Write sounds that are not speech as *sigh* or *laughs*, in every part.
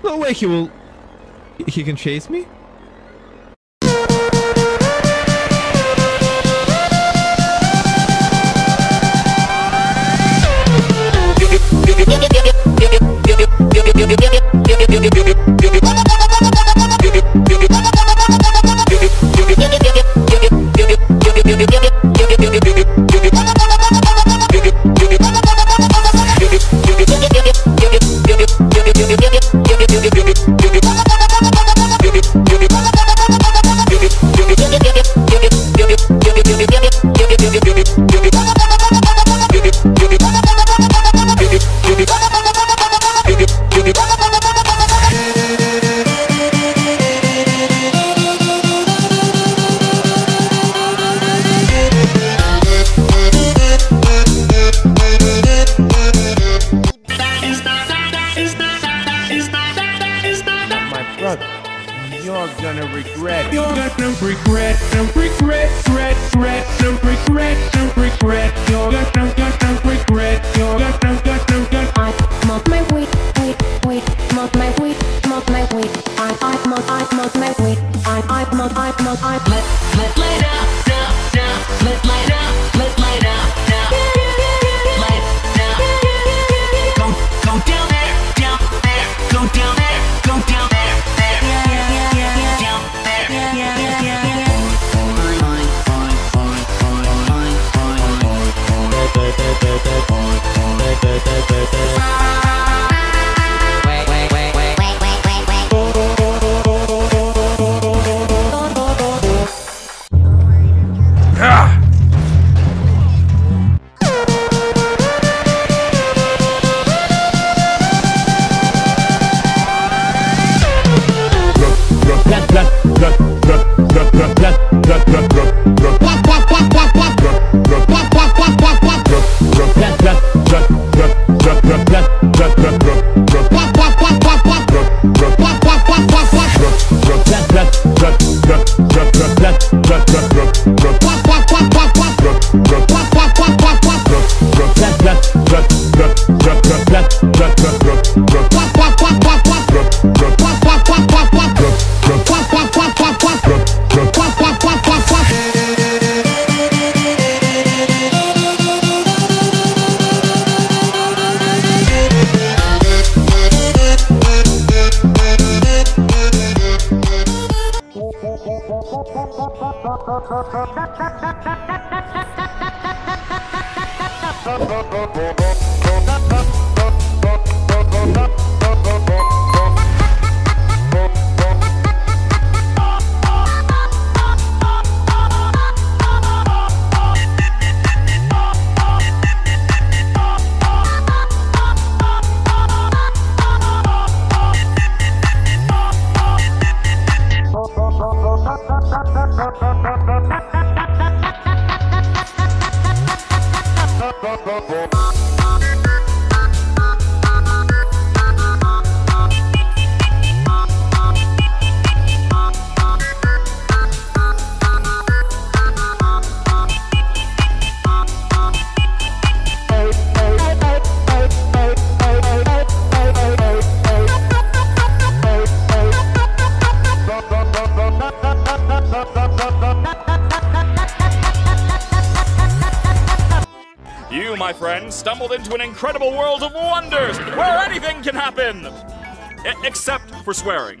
No way he will... He can chase me? my *laughs* brother. You're gonna regret. You're gonna regret, and regret, regret, regret, and regret, and regret. You're gonna, gonna regret. You're gonna, gonna, gonna. I smoke my weed, weed, weed, smoke my weed, smoke my weed. I, I smoke, I smoke my weed. I, I smoke, I smoke, I stumbled into an incredible world of wonders where anything can happen! Except for swearing.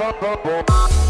bom, bom, bom.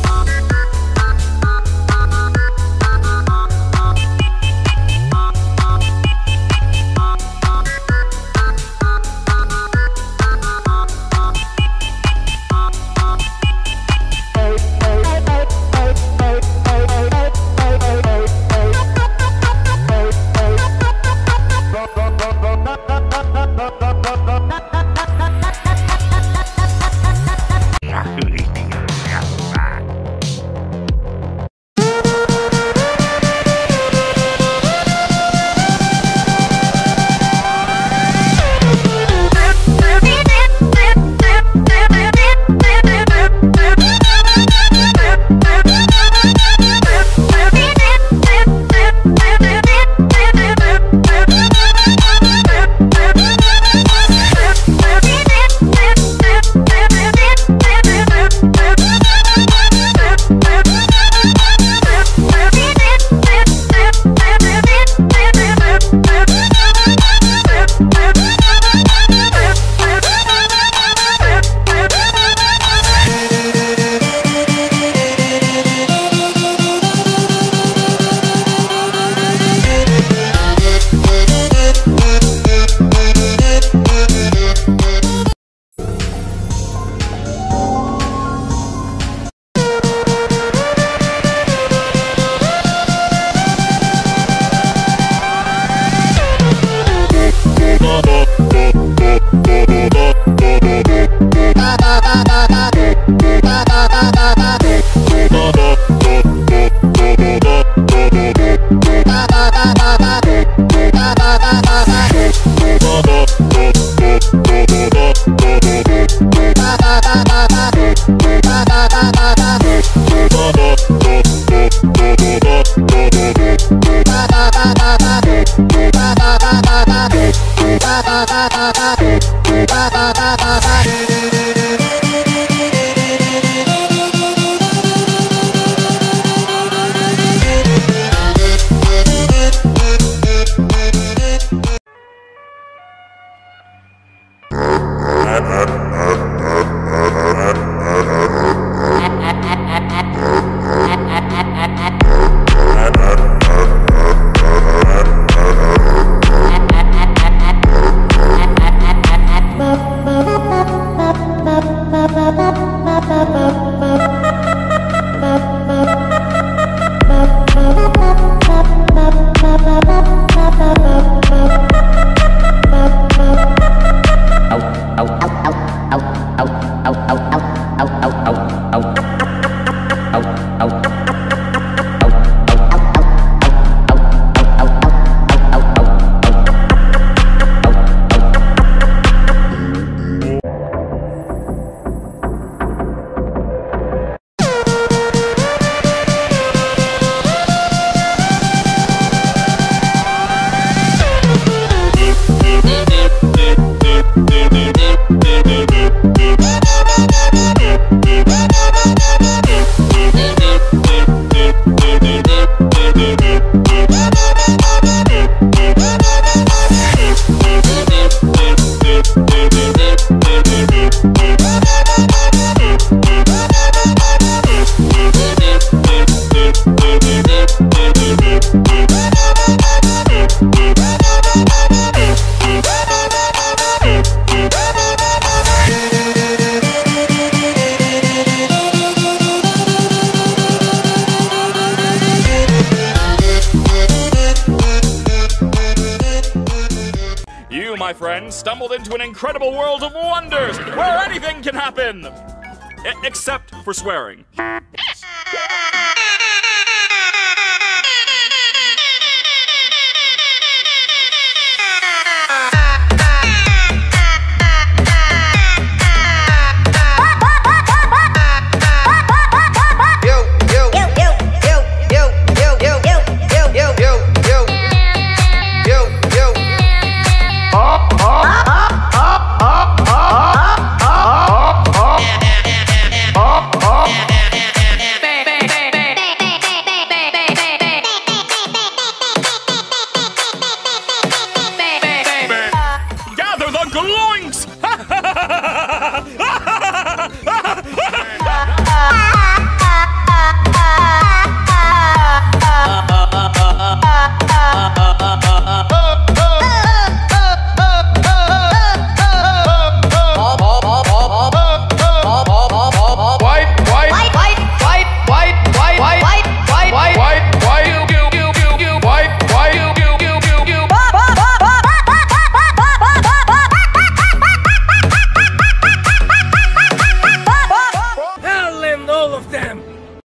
ba ba ba my friend, stumbled into an incredible world of wonders where anything can happen! Except for swearing.